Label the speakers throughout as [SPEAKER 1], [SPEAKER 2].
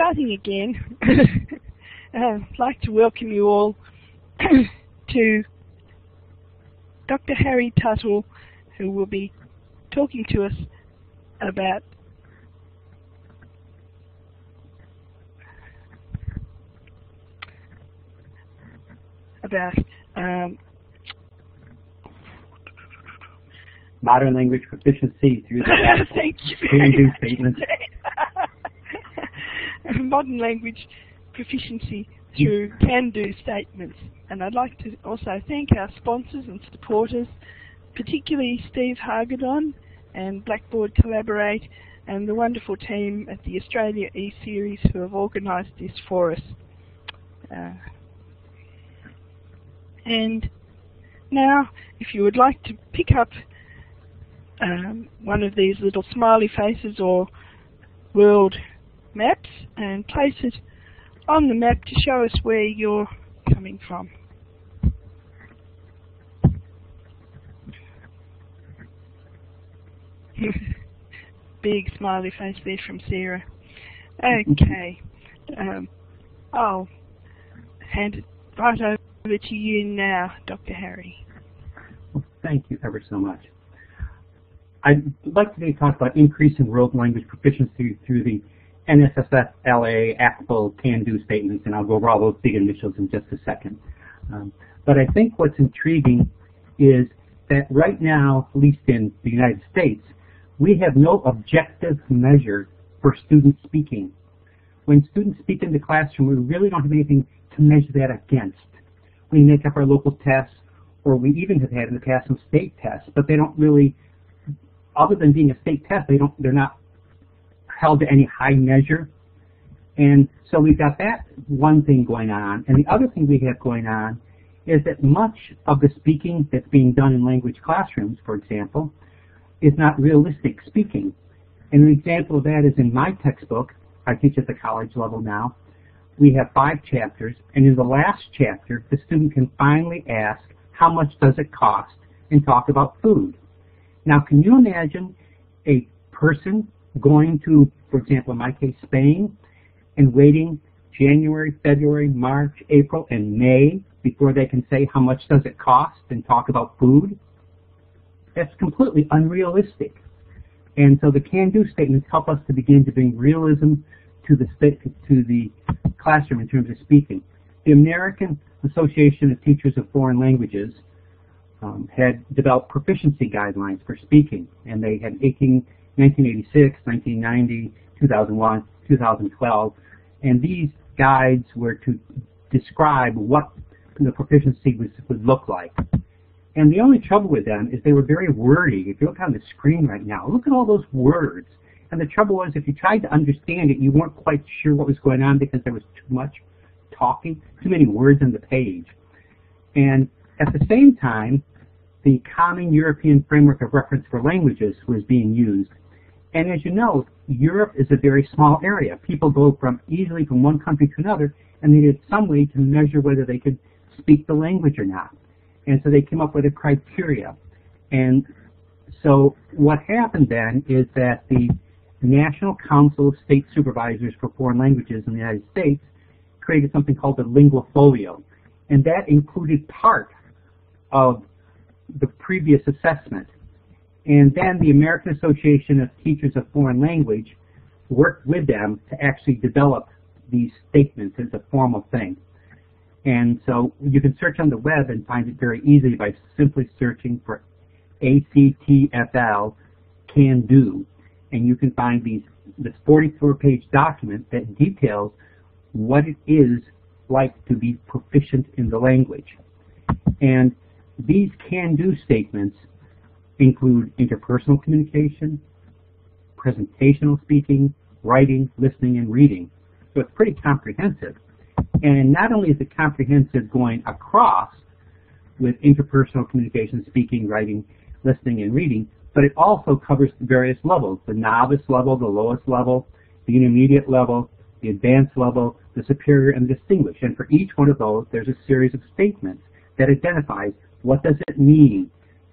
[SPEAKER 1] starting again, I'd like to welcome you all to Dr. Harry Tuttle, who will be talking to us about about um,
[SPEAKER 2] modern language proficiency through the
[SPEAKER 1] Thank you very much
[SPEAKER 2] statements.
[SPEAKER 1] indeed. modern language proficiency through can-do statements. And I'd like to also thank our sponsors and supporters, particularly Steve Hargadon and Blackboard Collaborate and the wonderful team at the Australia E-Series who have organised this for us. Uh, and now, if you would like to pick up um, one of these little smiley faces or world maps and place it on the map to show us where you're coming from. Big smiley face there from Sarah. Okay. Um, I'll hand it right over to you now, Dr. Harry.
[SPEAKER 2] Well, thank you ever so much. I'd like today to talk about increasing world language proficiency through the NSSF, LA, ACTFL, can-do statements, and I'll go over all those big initials in just a second. Um, but I think what's intriguing is that right now, at least in the United States, we have no objective measure for student speaking. When students speak in the classroom, we really don't have anything to measure that against. We make up our local tests, or we even have had in the past some state tests, but they don't really, other than being a state test, they don't, they're not held to any high measure. And so we've got that one thing going on. And the other thing we have going on is that much of the speaking that's being done in language classrooms, for example, is not realistic speaking. And an example of that is in my textbook, I teach at the college level now, we have five chapters, and in the last chapter, the student can finally ask, how much does it cost, and talk about food. Now, can you imagine a person going to, for example, in my case, Spain, and waiting January, February, March, April, and May before they can say how much does it cost and talk about food? That's completely unrealistic. And so the can-do statements help us to begin to bring realism to the to the classroom in terms of speaking. The American Association of Teachers of Foreign Languages um, had developed proficiency guidelines for speaking, and they had 18, 1986, 1990, 2001, 2012, and these guides were to describe what the proficiency was, would look like. And the only trouble with them is they were very wordy. If you look on the screen right now, look at all those words. And the trouble was, if you tried to understand it, you weren't quite sure what was going on because there was too much talking, too many words on the page. And at the same time, the Common European Framework of Reference for Languages was being used. And as you know, Europe is a very small area. People go from easily from one country to another, and they needed some way to measure whether they could speak the language or not. And so they came up with a criteria. And so what happened then is that the National Council of State Supervisors for Foreign Languages in the United States created something called the LinguaFolio. And that included part of the previous assessment. And then the American Association of Teachers of Foreign Language worked with them to actually develop these statements as a formal thing. And so you can search on the web and find it very easily by simply searching for ACTFL can do. And you can find these this 44 page document that details what it is like to be proficient in the language. And these can do statements include interpersonal communication, presentational speaking, writing, listening, and reading. So it's pretty comprehensive. And not only is it comprehensive going across with interpersonal communication, speaking, writing, listening, and reading, but it also covers various levels, the novice level, the lowest level, the intermediate level, the advanced level, the superior, and the distinguished. And for each one of those, there's a series of statements that identifies what does it mean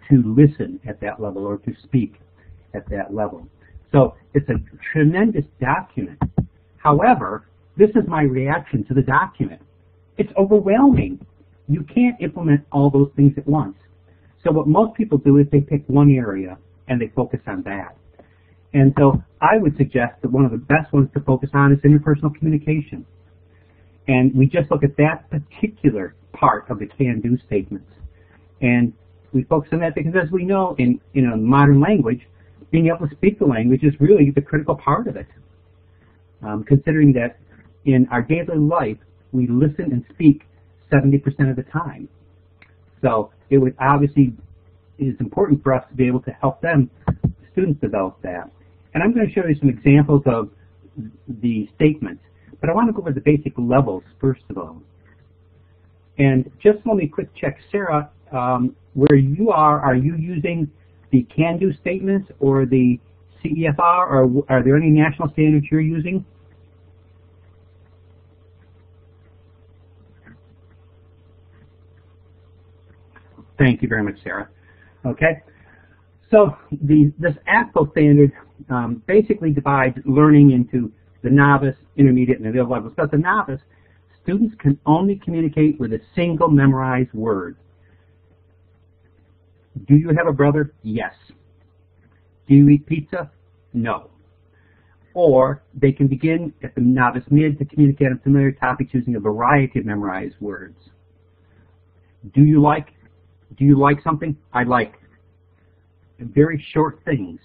[SPEAKER 2] to listen at that level or to speak at that level. So it's a tremendous document. However, this is my reaction to the document. It's overwhelming. You can't implement all those things at once. So what most people do is they pick one area and they focus on that. And so I would suggest that one of the best ones to focus on is interpersonal communication. And we just look at that particular part of the can-do statements. And we focus on that because as we know in, in a modern language, being able to speak the language is really the critical part of it. Um, considering that in our daily life, we listen and speak 70% of the time. So it would obviously is important for us to be able to help them, students develop that. And I'm going to show you some examples of the statements. But I want to go over the basic levels first of all. And just let me quick check, Sarah, um, where you are, are you using the can-do statements or the CEFR, or are there any national standards you're using? Thank you very much, Sarah. Okay, so the, this ACTFL standard um, basically divides learning into the novice, intermediate, and advanced levels. But the novice, students can only communicate with a single memorized word. Do you have a brother? Yes. Do you eat pizza? No. Or they can begin at the novice mid to communicate on familiar topics using a variety of memorized words. Do you like do you like something? I like very short things.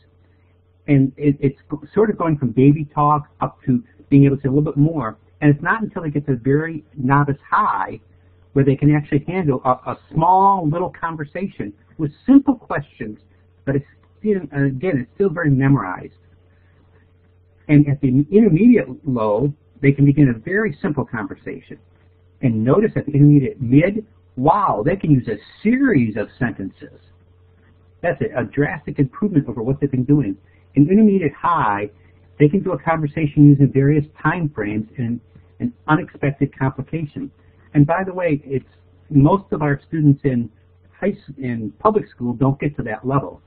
[SPEAKER 2] And it, it's sort of going from baby talk up to being able to say a little bit more. And it's not until they get to very novice high where they can actually handle a, a small little conversation with simple questions, but it's still, uh, again, it's still very memorized. And at the intermediate low, they can begin a very simple conversation. And notice at the intermediate mid, wow, they can use a series of sentences. That's a, a drastic improvement over what they've been doing. In intermediate high, they can do a conversation using various time frames and an unexpected complication. And by the way, it's most of our students in high in public school don't get to that level.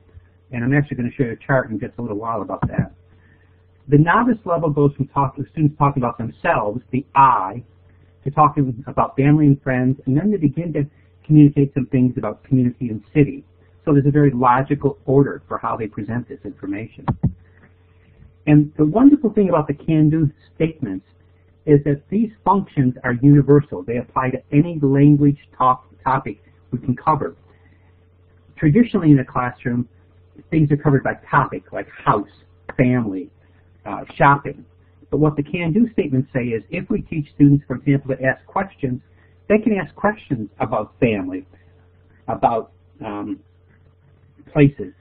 [SPEAKER 2] And I'm actually going to show you a chart in just a little while about that. The novice level goes from talk, students talking about themselves, the I, to talking about family and friends, and then they begin to communicate some things about community and city. So there's a very logical order for how they present this information. And the wonderful thing about the can-do statements is that these functions are universal. They apply to any language top, topic we can cover. Traditionally in a classroom, things are covered by topic, like house, family, uh, shopping. But what the can-do statements say is if we teach students, for example, to ask questions, they can ask questions about family, about um, places.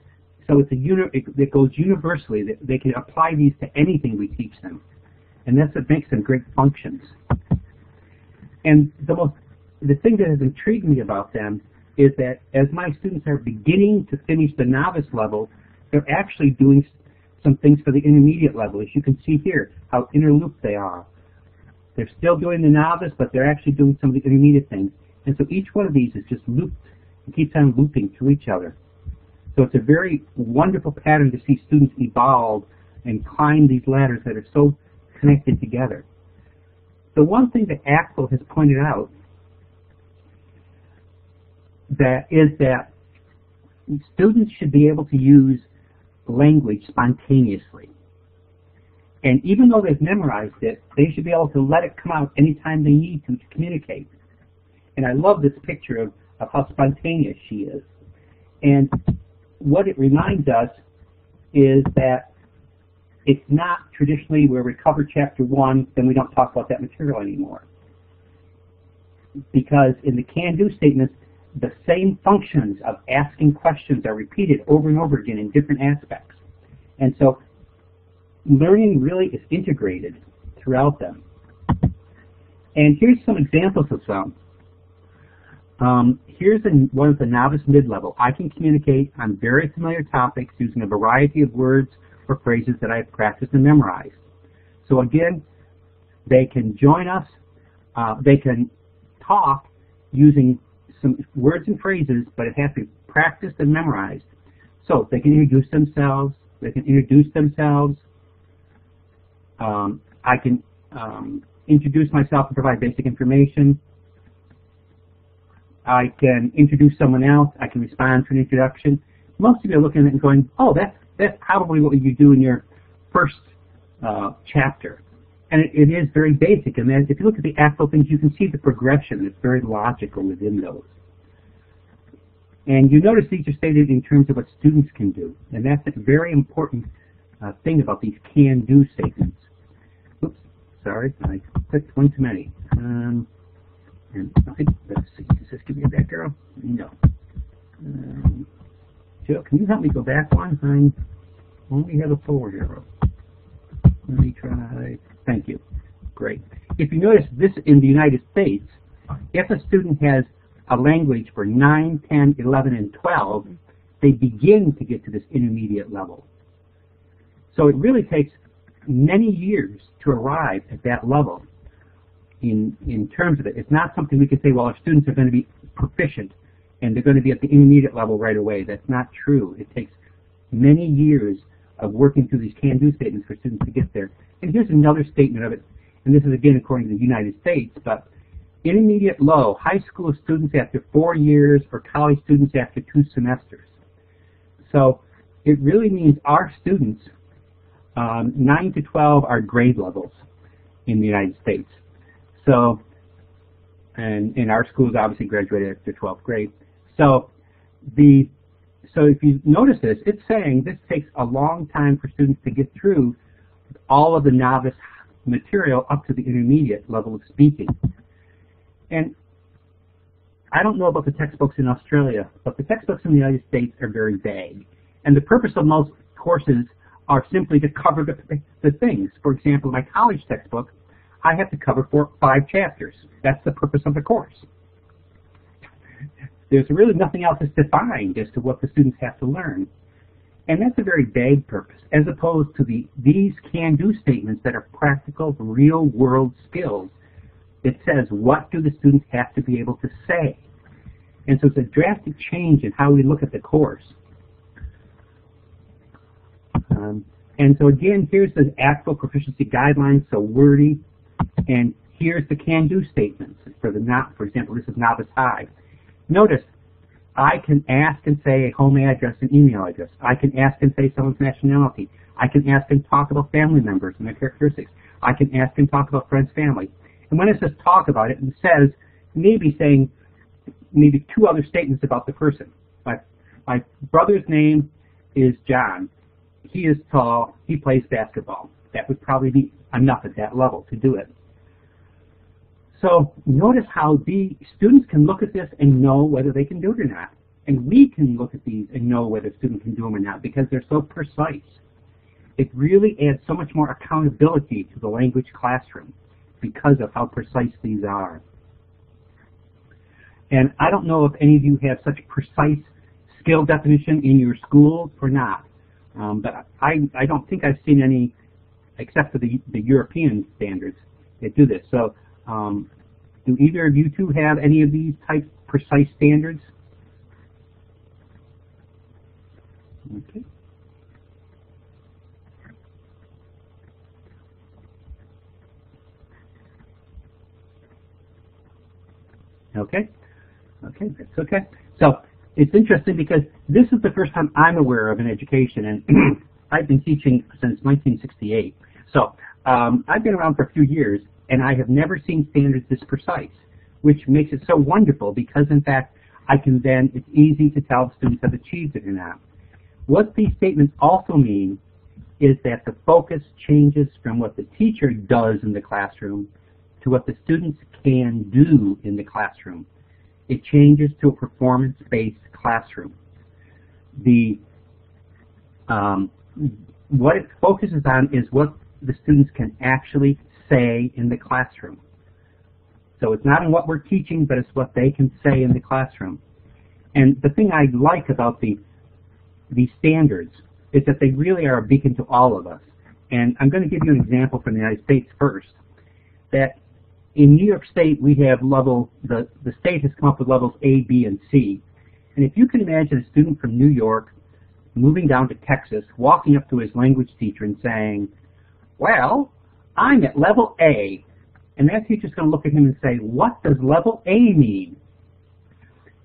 [SPEAKER 2] So it's a uni it, it goes universally. They can apply these to anything we teach them. And that's what makes them great functions. And the most, the thing that has intrigued me about them is that as my students are beginning to finish the novice level, they're actually doing some things for the intermediate level. As you can see here, how interlooped they are. They're still doing the novice, but they're actually doing some of the intermediate things. And so each one of these is just looped and keeps on looping to each other. So it's a very wonderful pattern to see students evolve and climb these ladders that are so connected together. The one thing that ACTFL has pointed out that is that students should be able to use language spontaneously. And even though they've memorized it, they should be able to let it come out anytime they need to to communicate. And I love this picture of, of how spontaneous she is. And what it reminds us is that it's not traditionally where we cover chapter one, then we don't talk about that material anymore. Because in the can-do statements, the same functions of asking questions are repeated over and over again in different aspects. And so learning really is integrated throughout them. And here's some examples of some. Um, here's a, one of the novice mid-level. I can communicate on very familiar topics using a variety of words or phrases that I've practiced and memorized. So again, they can join us. Uh, they can talk using some words and phrases, but it has to be practiced and memorized. So they can introduce themselves. They can introduce themselves. Um, I can um, introduce myself and provide basic information. I can introduce someone else. I can respond to an introduction. Most of you are looking at it and going, oh, that's, that's probably what you do in your first uh, chapter. And it, it is very basic. And if you look at the actual things, you can see the progression. It's very logical within those. And you notice these are stated in terms of what students can do. And that's a very important uh, thing about these can-do statements. Oops, sorry, I clicked one too many. Um, and let's see, does this give me a back arrow? No. Um, Joe, can you help me go back one? I only have a forward arrow. Let me try. Thank you. Great. If you notice this in the United States, if a student has a language for 9, 10, 11, and 12, they begin to get to this intermediate level. So it really takes many years to arrive at that level in, in terms of it. It's not something we can say, well, our students are going to be proficient and they're going to be at the intermediate level right away. That's not true. It takes many years of working through these can-do statements for students to get there. And here's another statement of it, and this is again according to the United States, but intermediate low, high school students after four years or college students after two semesters. So it really means our students, um, 9 to 12 are grade levels in the United States. So, and in our schools obviously graduated after 12th grade. So the so if you notice this, it's saying this takes a long time for students to get through all of the novice material up to the intermediate level of speaking. And I don't know about the textbooks in Australia, but the textbooks in the United States are very vague. And the purpose of most courses are simply to cover the, the things. For example, my college textbook, I have to cover four, five chapters. That's the purpose of the course. There's really nothing else that's defined as to what the students have to learn. And that's a very vague purpose, as opposed to the these can-do statements that are practical, real-world skills it says, what do the students have to be able to say? And so it's a drastic change in how we look at the course. Um, and so again, here's the actual proficiency guidelines, so wordy, and here's the can-do statements for the not. For example, this is novice high. Notice, I can ask and say a home address and email address. I can ask and say someone's nationality. I can ask and talk about family members and their characteristics. I can ask and talk about friends, family. And when it says talk about it, it says maybe saying maybe two other statements about the person. My, my brother's name is John. He is tall. He plays basketball. That would probably be enough at that level to do it. So notice how the students can look at this and know whether they can do it or not. And we can look at these and know whether a student can do them or not because they're so precise. It really adds so much more accountability to the language classroom because of how precise these are. And I don't know if any of you have such precise scale definition in your schools or not. Um, but I, I don't think I've seen any, except for the, the European standards, that do this. So um, do either of you two have any of these type precise standards? Okay. Okay? Okay, that's okay. So it's interesting because this is the first time I'm aware of in education, and I've been teaching since 1968. So um, I've been around for a few years, and I have never seen standards this precise, which makes it so wonderful because, in fact, I can then, it's easy to tell if students have achieved it or not. What these statements also mean is that the focus changes from what the teacher does in the classroom to what the students can do in the classroom. It changes to a performance-based classroom. The um, what it focuses on is what the students can actually say in the classroom. So it's not in what we're teaching, but it's what they can say in the classroom. And the thing I like about the these standards is that they really are a beacon to all of us. And I'm going to give you an example from the United States first. That in New York State, we have level, the, the state has come up with levels A, B, and C. And if you can imagine a student from New York moving down to Texas, walking up to his language teacher and saying, well, I'm at level A. And that teacher's going to look at him and say, what does level A mean?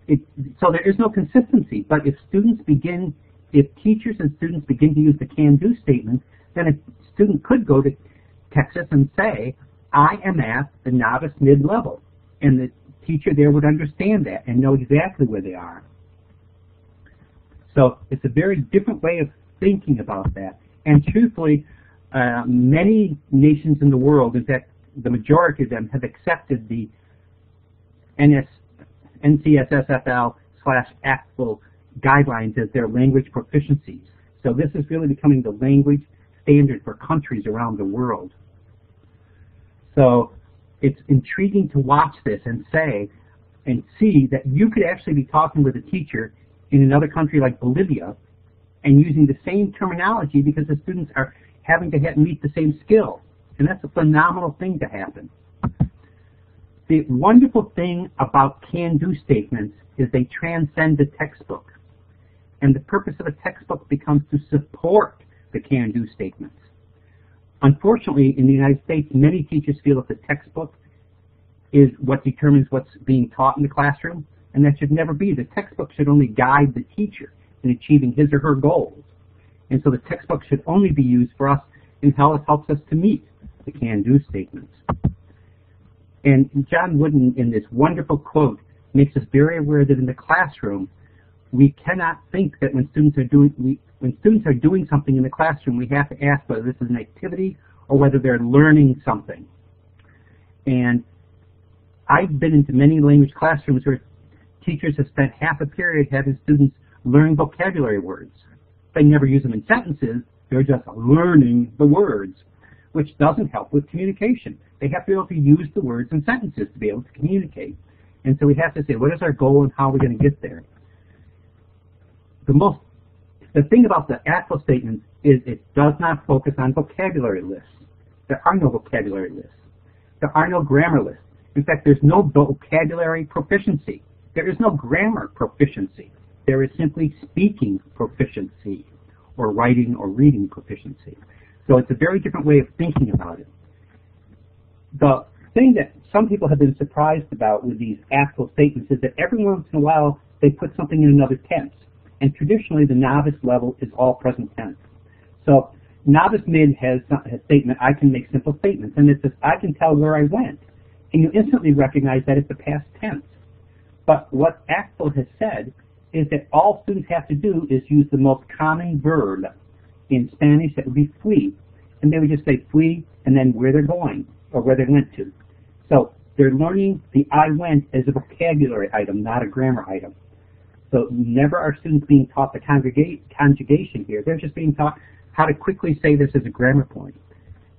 [SPEAKER 2] It, so there is no consistency. But if students begin, if teachers and students begin to use the can-do statement, then a student could go to Texas and say, I am at the novice mid-level. And the teacher there would understand that and know exactly where they are. So it's a very different way of thinking about that. And truthfully, uh, many nations in the world, in fact, the majority of them have accepted the NS, NCSSFL slash ACTFL guidelines as their language proficiencies. So this is really becoming the language standard for countries around the world. So it's intriguing to watch this and say and see that you could actually be talking with a teacher in another country like Bolivia and using the same terminology because the students are having to have, meet the same skill. And that's a phenomenal thing to happen. The wonderful thing about can-do statements is they transcend the textbook. And the purpose of a textbook becomes to support the can-do statements. Unfortunately, in the United States, many teachers feel that the textbook is what determines what's being taught in the classroom, and that should never be. The textbook should only guide the teacher in achieving his or her goals. And so the textbook should only be used for us in how it helps us to meet the can-do statements. And John Wooden, in this wonderful quote, makes us very aware that in the classroom, we cannot think that when students are doing we, when students are doing something in the classroom, we have to ask whether this is an activity or whether they're learning something. And I've been into many language classrooms where teachers have spent half a period having students learn vocabulary words. They never use them in sentences, they're just learning the words, which doesn't help with communication. They have to be able to use the words in sentences to be able to communicate. And so we have to say, what is our goal and how are we going to get there? The most, the thing about the ACTFL statements is it does not focus on vocabulary lists. There are no vocabulary lists. There are no grammar lists. In fact, there's no vocabulary proficiency. There is no grammar proficiency. There is simply speaking proficiency or writing or reading proficiency. So it's a very different way of thinking about it. The thing that some people have been surprised about with these ACTFL statements is that every once in a while they put something in another tense. And traditionally the novice level is all present tense. So novice mid has a statement, I can make simple statements. And it says, I can tell where I went. And you instantly recognize that it's the past tense. But what ACTFL has said is that all students have to do is use the most common verb in Spanish that would be fui. And they would just say fui and then where they're going or where they went to. So they're learning the I went as a vocabulary item, not a grammar item. So never are students being taught the conjugation here. They're just being taught how to quickly say this as a grammar point.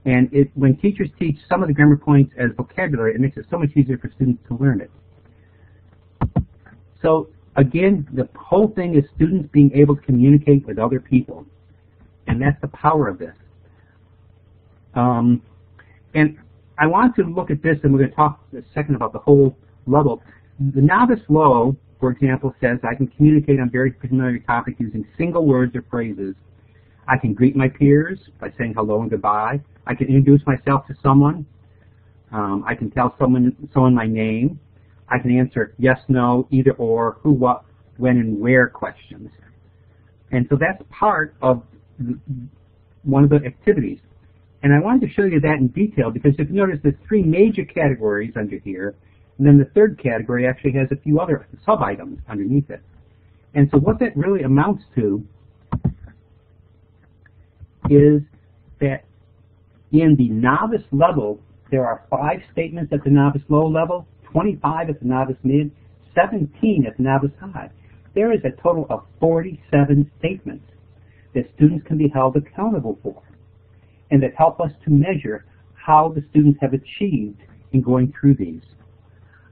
[SPEAKER 2] And it, when teachers teach some of the grammar points as vocabulary, it makes it so much easier for students to learn it. So again, the whole thing is students being able to communicate with other people. And that's the power of this. Um, and I want to look at this, and we're going to talk a second about the whole level. The novice low, for example, says I can communicate on very familiar topics using single words or phrases. I can greet my peers by saying hello and goodbye. I can introduce myself to someone. Um, I can tell someone someone my name. I can answer yes, no, either or, who, what, when, and where questions. And so that's part of one of the activities. And I wanted to show you that in detail because if you notice there's three major categories under here, and then the third category actually has a few other sub-items underneath it. And so what that really amounts to is that in the novice level, there are five statements at the novice low level, 25 at the novice mid, 17 at the novice high. There is a total of 47 statements that students can be held accountable for and that help us to measure how the students have achieved in going through these.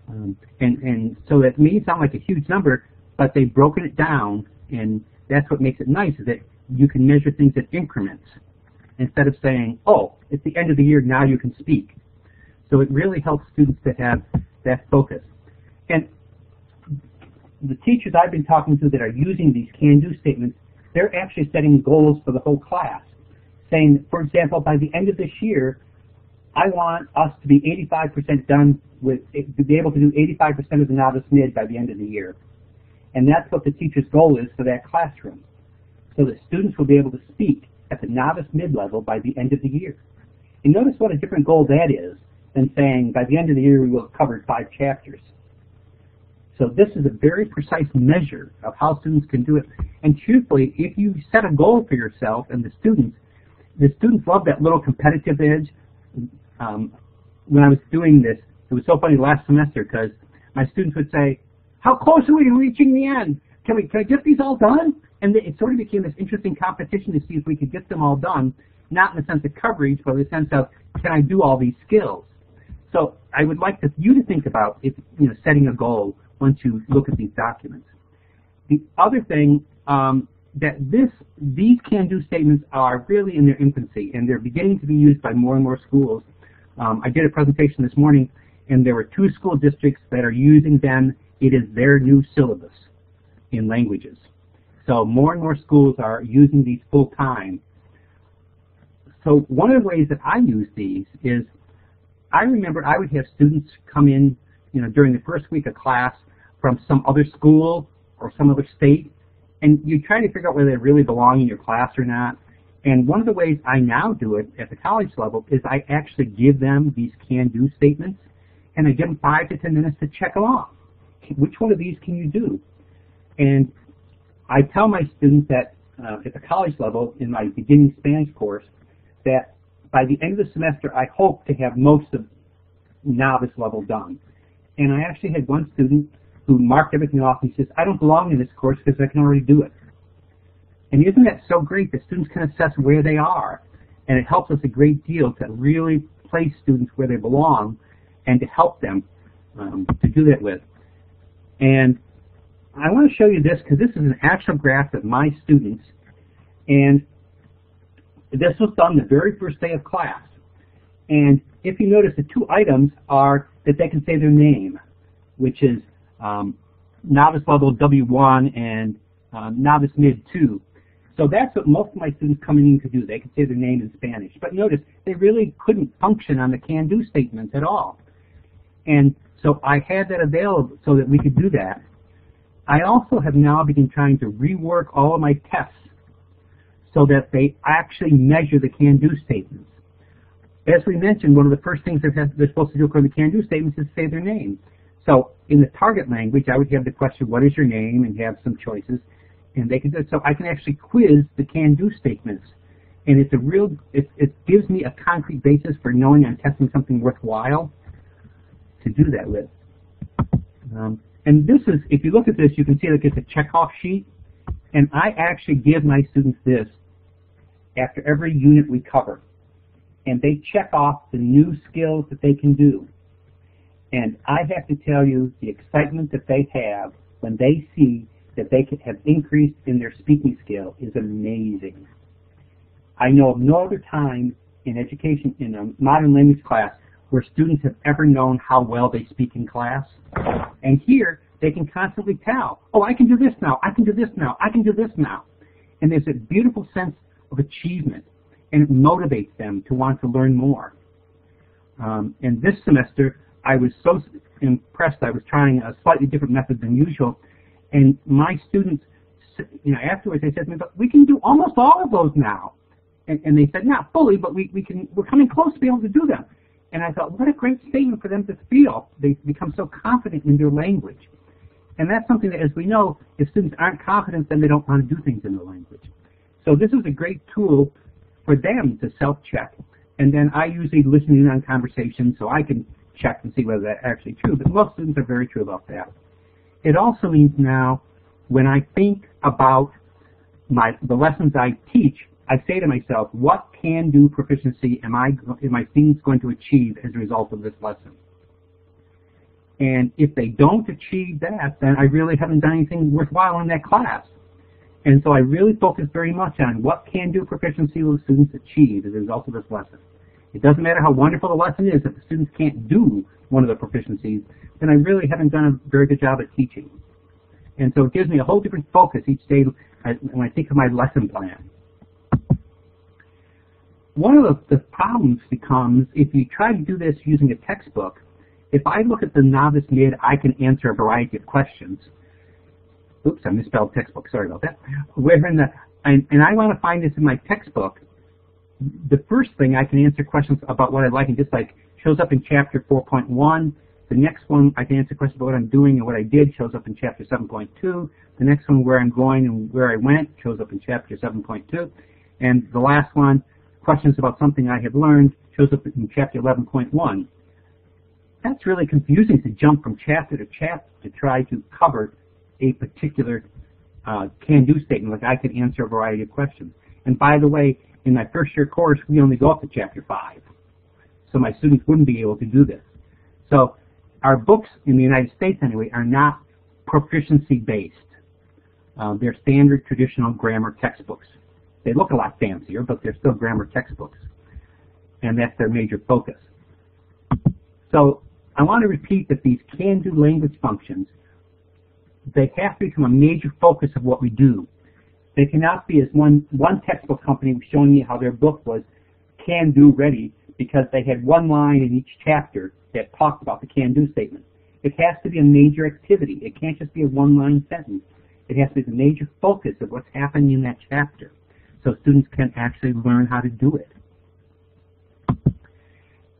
[SPEAKER 2] Um, and, and so that may sound like a huge number, but they've broken it down, and that's what makes it nice, is that you can measure things in increments instead of saying, oh, it's the end of the year, now you can speak. So it really helps students to have that focus. And the teachers I've been talking to that are using these can-do statements, they're actually setting goals for the whole class. Saying, for example, by the end of this year, I want us to be 85% done with, to be able to do 85% of the novice mid by the end of the year. And that's what the teacher's goal is for that classroom. So that students will be able to speak at the novice mid level by the end of the year. And notice what a different goal that is than saying by the end of the year we will have covered five chapters. So this is a very precise measure of how students can do it. And truthfully, if you set a goal for yourself and the students, the students love that little competitive edge. Um, when I was doing this, it was so funny last semester because my students would say, how close are we to reaching the end? Can we, can I get these all done? And it sort of became this interesting competition to see if we could get them all done, not in the sense of coverage, but in the sense of, can I do all these skills? So I would like to, you to think about if, you know, setting a goal once you look at these documents. The other thing um, that this these can-do statements are really in their infancy, and they're beginning to be used by more and more schools. Um, I did a presentation this morning, and there were two school districts that are using them. It is their new syllabus in languages. So more and more schools are using these full time. So one of the ways that I use these is I remember I would have students come in, you know, during the first week of class from some other school or some other state, and you try to figure out whether they really belong in your class or not. And one of the ways I now do it at the college level is I actually give them these can-do statements, and I give them five to ten minutes to check them off. Which one of these can you do? And I tell my students that uh, at the college level in my beginning Spanish course that by the end of the semester I hope to have most of novice level done. And I actually had one student who marked everything off and he says, I don't belong in this course because I can already do it. And isn't that so great that students can assess where they are? And it helps us a great deal to really place students where they belong and to help them um, to do that with. And I want to show you this because this is an actual graph of my students. And this was done the very first day of class. And if you notice, the two items are that they can say their name, which is um, novice level W1 and uh, novice mid 2. So that's what most of my students coming in could do. They could say their name in Spanish. But notice, they really couldn't function on the can-do statements at all. And so I had that available so that we could do that. I also have now begun trying to rework all of my tests so that they actually measure the can-do statements. As we mentioned, one of the first things they're, supposed to do according to can-do statements is say their name. So in the target language, I would have the question, what is your name, and have some choices, and they can do it. So I can actually quiz the can-do statements, and it's a real, it, it gives me a concrete basis for knowing I'm testing something worthwhile to do that with. Um, and this is, if you look at this, you can see that it's a checkoff sheet, and I actually give my students this after every unit we cover. And they check off the new skills that they can do. And I have to tell you, the excitement that they have when they see that they have increased in their speaking skill is amazing. I know of no other time in education, in a modern language class, where students have ever known how well they speak in class. And here, they can constantly tell, oh, I can do this now, I can do this now, I can do this now. And there's a beautiful sense of achievement, and it motivates them to want to learn more. Um, and this semester, I was so impressed. I was trying a slightly different method than usual, and my students, you know, afterwards they said to me, "But we can do almost all of those now." And, and they said, "Not fully, but we we can. We're coming close to be able to do them." And I thought, what a great statement for them to feel. They become so confident in their language. And that's something that, as we know, if students aren't confident, then they don't want to do things in their language. So this is a great tool for them to self-check. And then I usually listen in on conversations so I can check and see whether that's actually true. But most students are very true about that. It also means now when I think about my the lessons I teach, I say to myself, what can-do proficiency am I am my students going to achieve as a result of this lesson? And if they don't achieve that, then I really haven't done anything worthwhile in that class. And so I really focus very much on what can-do proficiency will students achieve as a result of this lesson. It doesn't matter how wonderful the lesson is, if the students can't do one of the proficiencies, then I really haven't done a very good job at teaching. And so it gives me a whole different focus each day when I think of my lesson plan. one of the, problems becomes if you try to do this using a textbook, if I look at the novice mid, I can answer a variety of questions. Oops, I misspelled textbook. Sorry about that. Where in the and, and I want to find this in my textbook. The first thing I can answer questions about what I like and dislike shows up in chapter 4.1. The next one I can answer questions about what I'm doing and what I did shows up in chapter 7.2. The next one where I'm going and where I went shows up in chapter 7.2. And the last one, questions about something I have learned, shows up in chapter 11.1. That's really confusing to jump from chapter to chapter to try to cover a particular uh, can-do statement, like I could answer a variety of questions. And by the way, in my first year course, we only go up to chapter 5. So my students wouldn't be able to do this. So our books in the United States, anyway, are not proficiency-based. Uh, they're standard traditional grammar textbooks. They look a lot fancier, but they're still grammar textbooks. And that's their major focus. So I want to repeat that these can-do language functions, they have to become a major focus of what we do. They cannot be as one, one textbook company was showing me how their book was can-do ready because they had one line in each chapter that talked about the can-do statement. It has to be a major activity. It can't just be a one-line sentence. It has to be the major focus of what's happening in that chapter so students can actually learn how to do it.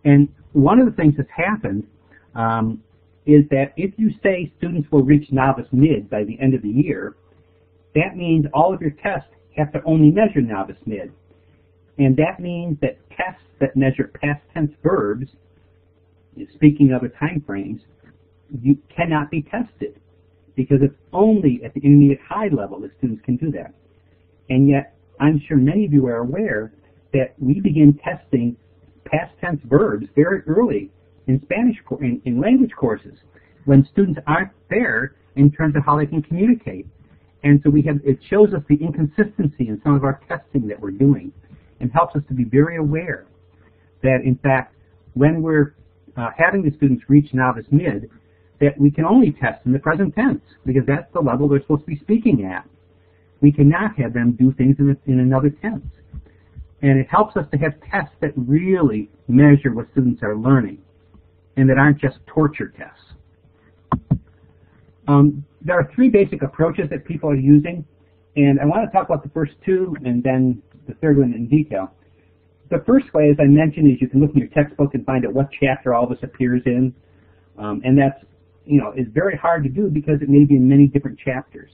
[SPEAKER 2] And one of the things that's happened um, is that if you say students will reach novice mid by the end of the year, that means all of your tests have to only measure novice mid. And that means that tests that measure past tense verbs, speaking of time frames, you cannot be tested because it's only at the intermediate high level that students can do that. And yet, I'm sure many of you are aware that we begin testing past tense verbs very early in Spanish in, in language courses when students aren't there in terms of how they can communicate. And so we have it shows us the inconsistency in some of our testing that we're doing and helps us to be very aware that in fact when we're uh, having the students reach novice mid that we can only test in the present tense because that's the level they're supposed to be speaking at. We cannot have them do things in, in another tense. And it helps us to have tests that really measure what students are learning and that aren't just torture tests. Um, there are three basic approaches that people are using, and I want to talk about the first two and then the third one in detail. The first way, as I mentioned, is you can look in your textbook and find out what chapter all this appears in, um, and that's you know is very hard to do because it may be in many different chapters.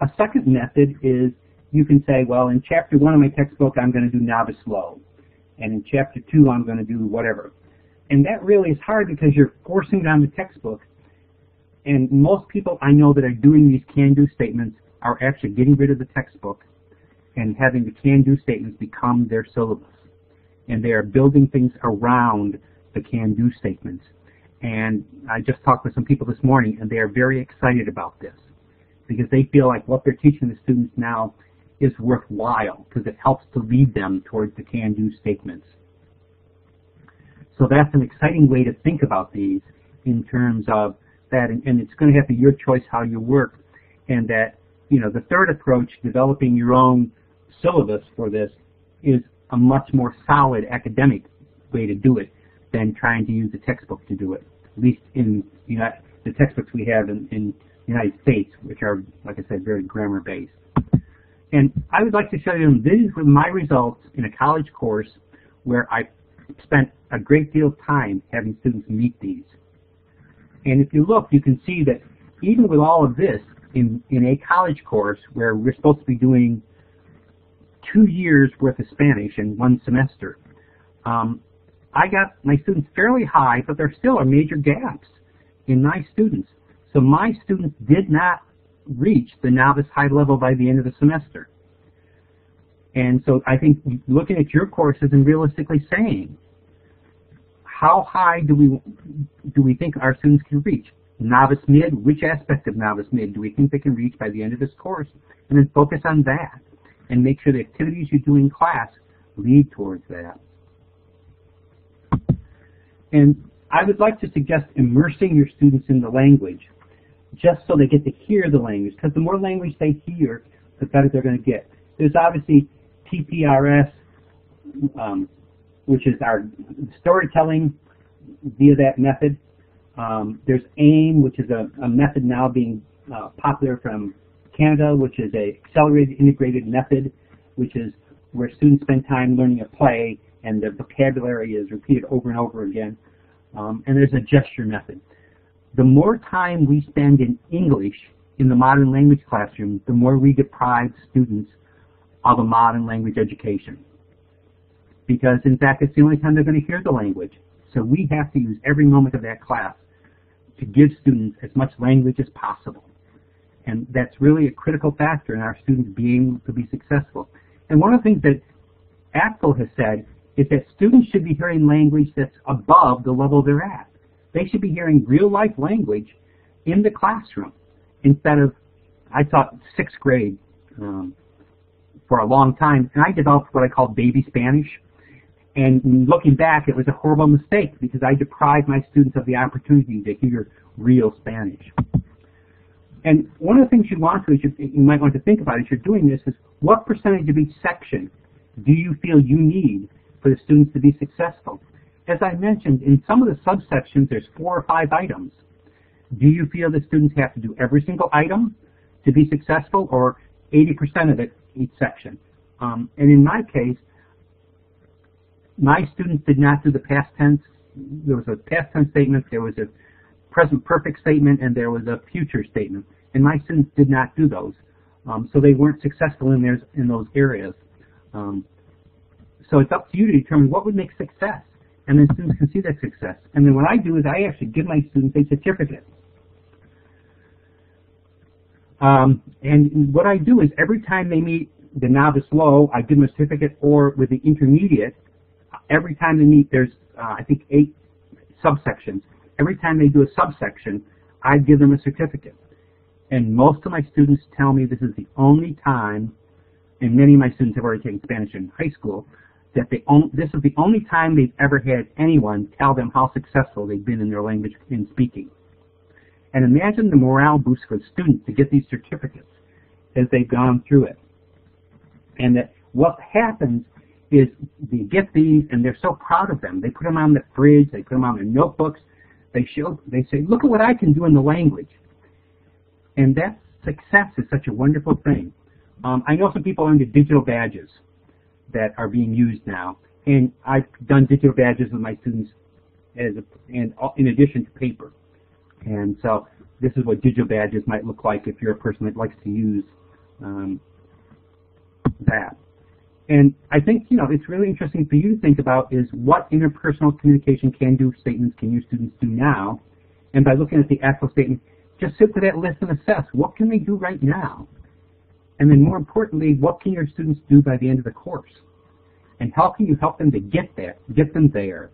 [SPEAKER 2] A second method is you can say, well, in chapter one of my textbook, I'm going to do novice low. And in chapter two, I'm going to do whatever. And that really is hard because you're forcing on the textbook. And most people I know that are doing these can-do statements are actually getting rid of the textbook and having the can-do statements become their syllabus. And they are building things around the can-do statements. And I just talked with some people this morning, and they are very excited about this because they feel like what they're teaching the students now is worthwhile because it helps to lead them towards the can-do statements. So that's an exciting way to think about these in terms of that, and, and it's going to have to be your choice how you work, and that you know the third approach, developing your own syllabus for this, is a much more solid academic way to do it than trying to use a textbook to do it. At least in you know, the textbooks we have in, in United States, which are, like I said, very grammar based. And I would like to show you these were my results in a college course where I spent a great deal of time having students meet these. And if you look, you can see that even with all of this in, in a college course where we're supposed to be doing two years worth of Spanish in one semester, um, I got my students fairly high, but there still are major gaps in my students. So my students did not reach the novice high level by the end of the semester. And so I think looking at your courses and realistically saying, how high do we do we think our students can reach? Novice mid, which aspect of novice mid do we think they can reach by the end of this course? And then focus on that and make sure the activities you do in class lead towards that. And I would like to suggest immersing your students in the language just so they get to hear the language. Because the more language they hear, the better they're going to get. There's obviously TPRS um, which is our storytelling via that method. Um, there's AIM, which is a, a method now being uh, popular from Canada, which is a accelerated integrated method, which is where students spend time learning a play and the vocabulary is repeated over and over again. Um, and there's a gesture method. The more time we spend in English in the modern language classroom, the more we deprive students of a modern language education. Because in fact, it's the only time they're going to hear the language. So we have to use every moment of that class to give students as much language as possible. And that's really a critical factor in our students being to be successful. And one of the things that ACTFL has said is that students should be hearing language that's above the level they're at. They should be hearing real life language in the classroom instead of, I taught sixth grade um, for a long time, and I developed what I call baby Spanish. And looking back, it was a horrible mistake because I deprived my students of the opportunity to hear real Spanish. And one of the things you want to, is you, you might want to think about as you're doing this is what percentage of each section do you feel you need for the students to be successful? As I mentioned, in some of the subsections, there's four or five items. Do you feel the students have to do every single item to be successful or 80% of it each section? Um, and in my case, my students did not do the past tense. There was a past tense statement, there was a present perfect statement, and there was a future statement. And my students did not do those. Um, so they weren't successful in, theirs, in those areas. Um, so it's up to you to determine what would make success. And then students can see that success. And then what I do is I actually give my students a certificate. Um, and what I do is every time they meet the novice low, I give them a certificate, or with the intermediate, every time they meet, there's, uh, I think, eight subsections. Every time they do a subsection, I give them a certificate. And most of my students tell me this is the only time, and many of my students have already taken Spanish in high school, that they on, this is the only time they've ever had anyone tell them how successful they've been in their language in speaking. And imagine the morale boost for the students to get these certificates as they've gone through it. And that what happens is they get these and they're so proud of them. They put them on the fridge, they put them on their notebooks, they show, they say, look at what I can do in the language. And that success is such a wonderful thing. Um, I know some people are into digital badges that are being used now, and I've done digital badges with my students as a, and in addition to paper. And so this is what digital badges might look like if you're a person that likes to use um, that. And I think, you know, it's really interesting for you to think about is what interpersonal communication can do statements can your students do now? And by looking at the actual statement, just sit with that list and assess what can they do right now? And then more importantly, what can your students do by the end of the course? And how can you help them to get there, get them there?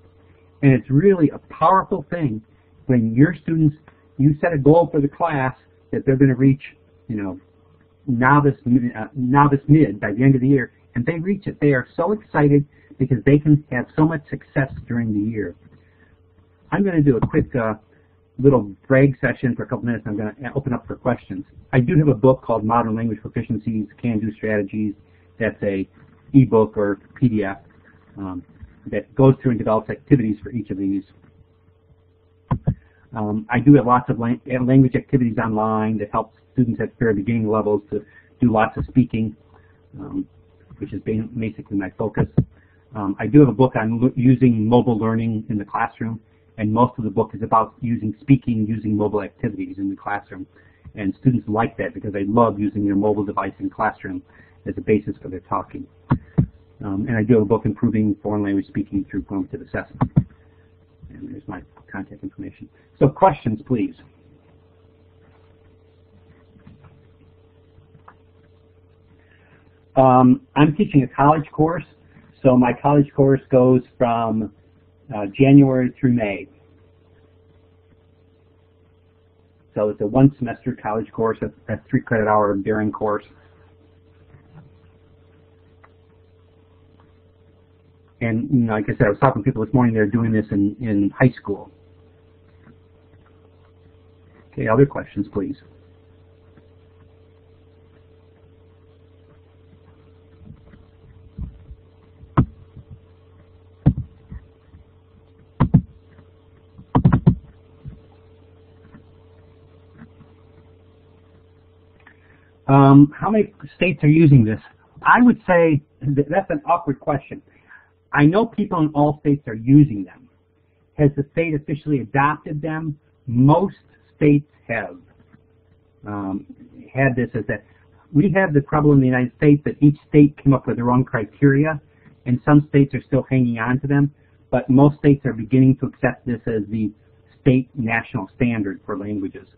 [SPEAKER 2] And it's really a powerful thing when your students, you set a goal for the class that they're going to reach, you know, novice, uh, novice mid by the end of the year, and they reach it. They are so excited because they can have so much success during the year. I'm going to do a quick uh, little brag session for a couple minutes. I'm going to open up for questions. I do have a book called Modern Language Proficiencies, Can-Do Strategies. That's a ebook or PDF um, that goes through and develops activities for each of these. Um, I do have lots of language activities online that help students at very beginning levels to do lots of speaking, um, which is basically my focus. Um, I do have a book on using mobile learning in the classroom, and most of the book is about using speaking using mobile activities in the classroom. And students like that because they love using their mobile device in classroom as a basis for their talking. Um, and I do have a book, Improving Foreign Language Speaking Through Formative Assessment. And there's my contact information. So questions, please. Um, I'm teaching a college course, so my college course goes from uh, January through May. So it's a one semester college course, a, a three credit hour during course. And you know, like I said, I was talking to people this morning, they're doing this in, in high school. Okay, other questions, please. Um, how many states are using this? I would say that that's an awkward question. I know people in all states are using them. Has the state officially adopted them? Most states have um, had this as that we have the trouble in the United States that each state came up with their own criteria, and some states are still hanging on to them, but most states are beginning to accept this as the state national standard for languages.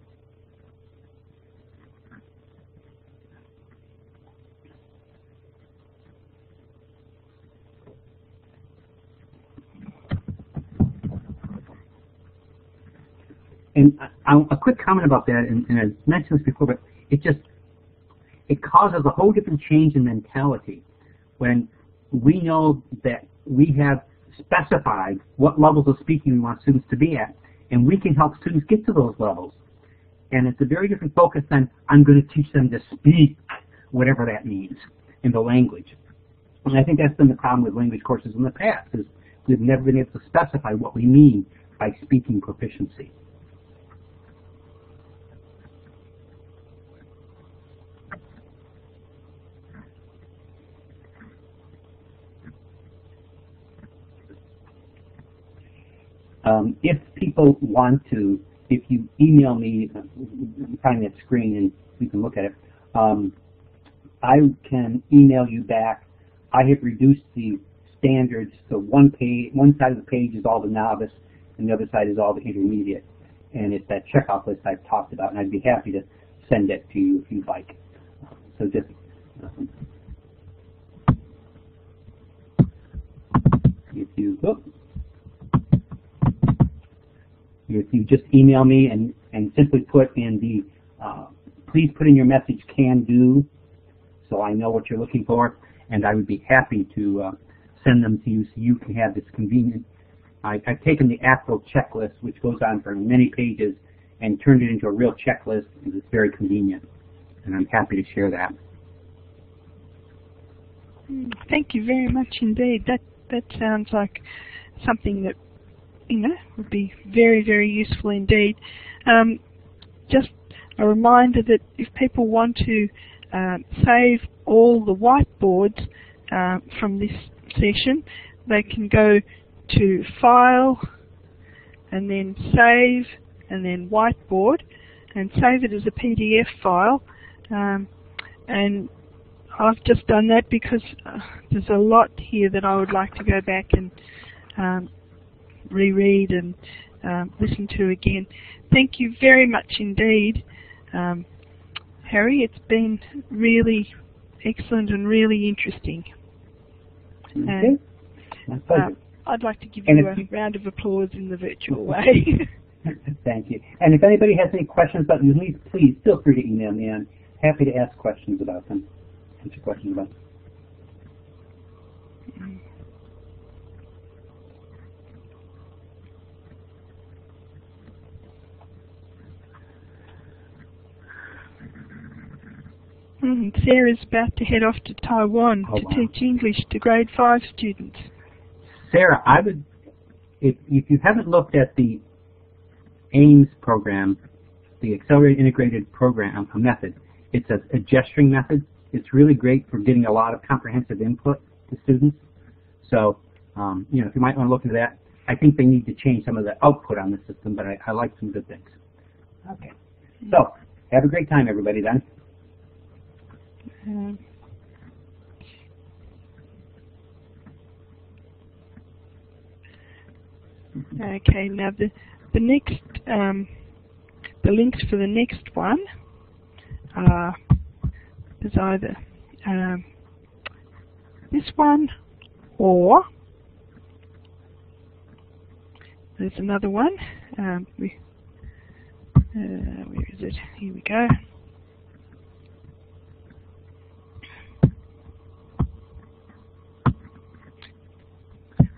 [SPEAKER 2] And I, a quick comment about that, and, and I've mentioned this before, but it just it causes a whole different change in mentality when we know that we have specified what levels of speaking we want students to be at, and we can help students get to those levels. And it's a very different focus than I'm going to teach them to speak, whatever that means, in the language. And I think that's been the problem with language courses in the past, is we've never been able to specify what we mean by speaking proficiency. Um, if people want to, if you email me, uh, find that screen and you can look at it, um, I can email you back. I have reduced the standards so one page, one side of the page is all the novice, and the other side is all the intermediate. And it's that checkout list I've talked about, and I'd be happy to send it to you if you'd like. So just um, if you look. If you just email me and, and simply put in the, uh, please put in your message can do, so I know what you're looking for, and I would be happy to uh, send them to you so you can have this convenient. I, I've taken the ACTFL checklist, which goes on for many pages, and turned it into a real checklist, and it's very convenient, and I'm happy to share that.
[SPEAKER 1] Hmm, thank you very much indeed. That that sounds like something that know, would be very, very useful indeed. Um, just a reminder that if people want to uh, save all the whiteboards uh, from this session, they can go to File and then Save and then Whiteboard and save it as a PDF file. Um, and I've just done that because uh, there's a lot here that I would like to go back and um, reread and um, listen to again. Thank you very much indeed, um, Harry. It's been really excellent and really interesting.
[SPEAKER 2] Okay. And, uh,
[SPEAKER 1] I'd like to give you a you round of applause in the virtual way.
[SPEAKER 2] Thank you. And if anybody has any questions about these, please feel free to email me. I'm happy to ask questions about them. Answer questions about them. Mm.
[SPEAKER 1] Mm, Sarah's about to head off to Taiwan oh, to wow. teach English to grade 5 students.
[SPEAKER 2] Sarah, I would, if, if you haven't looked at the AIMS program, the Accelerated Integrated Program a method, it's a, a gesturing method. It's really great for getting a lot of comprehensive input to students. So, um, you know, if you might want to look into that, I think they need to change some of the output on the system, but I, I like some good things. Okay. So, have a great time, everybody, then.
[SPEAKER 1] Mm-hmm. Okay, now the the next um, the links for the next one are is either um, this one or there's another one. Um, we, uh, where is it? Here we go.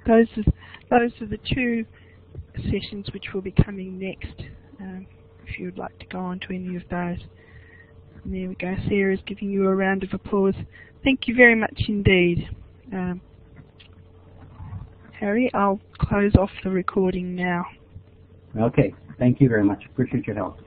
[SPEAKER 1] Those are, those are the two sessions which will be coming next. Um, if you would like to go on to any of those. And there we go. Sarah is giving you a round of applause. Thank you very much indeed. Um, Harry, I'll close off the recording now.
[SPEAKER 2] Okay. Thank you very much. Appreciate your help.